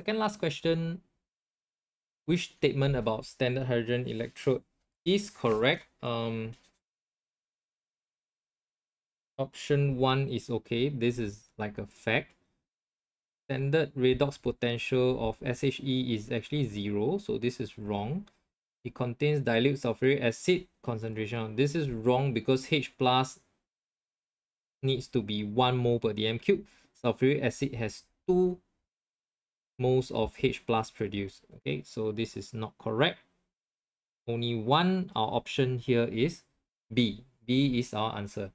Second last question. Which statement about standard hydrogen electrode is correct? Um, option one is okay. This is like a fact. Standard redox potential of SHE is actually zero, so this is wrong. It contains dilute sulfuric acid concentration. This is wrong because H plus needs to be 1 mole per dm cube. Sulfuric acid has 2 moles of H plus produced. Okay, so this is not correct. Only one, our option here is B. B is our answer.